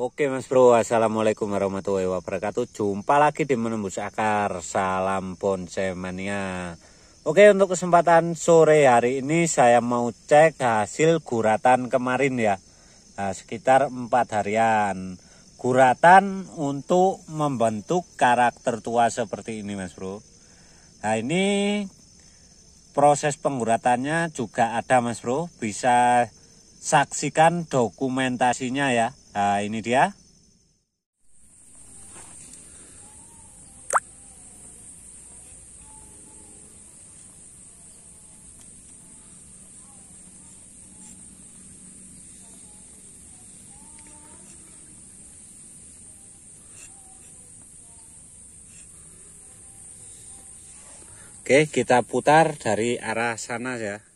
Oke mas bro, Assalamualaikum warahmatullahi wabarakatuh. Jumpa lagi di Menembus Akar. Salam Bonsai Mania Oke untuk kesempatan sore hari ini Saya mau cek hasil guratan kemarin ya. Nah, Sekitar empat harian. Guratan untuk membentuk karakter tua seperti ini mas bro. Nah ini proses pengguratannya juga ada mas bro. Bisa saksikan dokumentasinya ya Nah, ini dia. Oke, kita putar dari arah sana ya.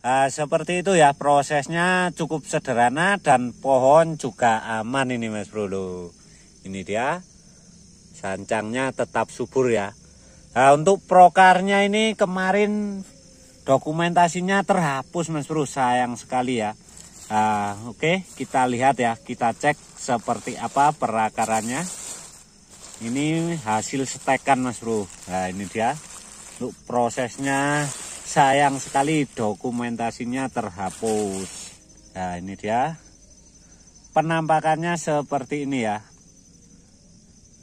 Nah, seperti itu ya prosesnya cukup sederhana dan pohon juga aman ini mas bro loh. Ini dia sancangnya tetap subur ya. Nah, untuk prokarnya ini kemarin dokumentasinya terhapus mas bro sayang sekali ya. Nah, Oke kita lihat ya kita cek seperti apa perakarannya. Ini hasil stekan mas bro. Nah ini dia untuk prosesnya sayang sekali dokumentasinya terhapus. Nah ini dia. Penampakannya seperti ini ya.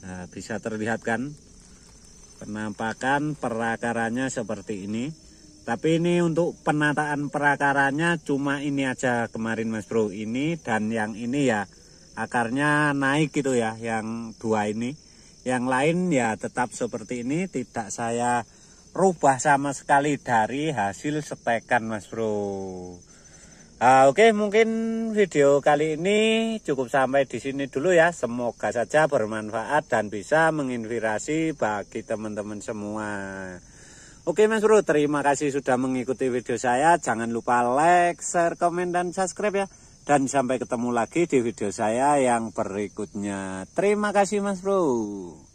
Nah, bisa terlihat kan? Penampakan perakarannya seperti ini. Tapi ini untuk penataan perakarannya cuma ini aja kemarin mas bro. Ini dan yang ini ya akarnya naik gitu ya yang dua ini. Yang lain ya tetap seperti ini tidak saya rubah sama sekali dari hasil setekan mas bro. Nah, Oke mungkin video kali ini cukup sampai di sini dulu ya. Semoga saja bermanfaat dan bisa menginspirasi bagi teman-teman semua. Oke mas bro terima kasih sudah mengikuti video saya. Jangan lupa like share komen dan subscribe ya. Dan sampai ketemu lagi di video saya yang berikutnya. Terima kasih mas bro